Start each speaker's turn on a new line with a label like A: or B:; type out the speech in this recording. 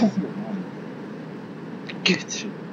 A: Come on. Get you.